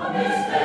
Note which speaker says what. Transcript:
Speaker 1: Amen.